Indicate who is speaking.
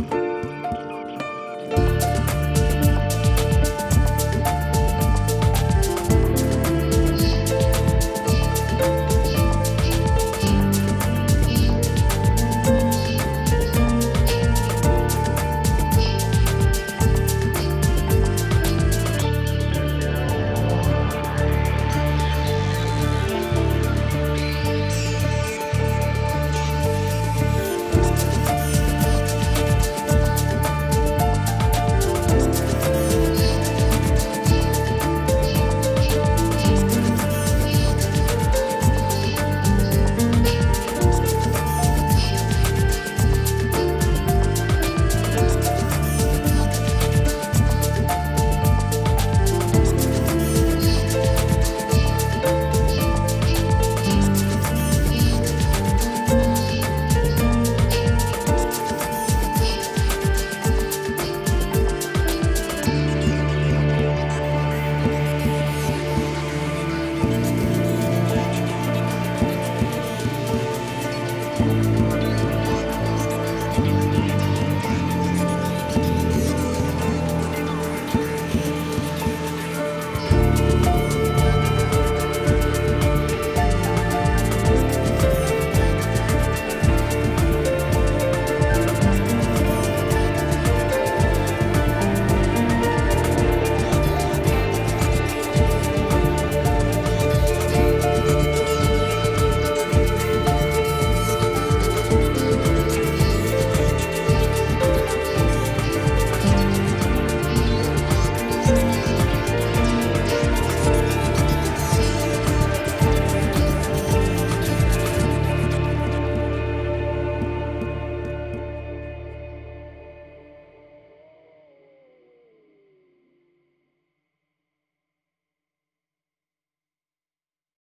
Speaker 1: you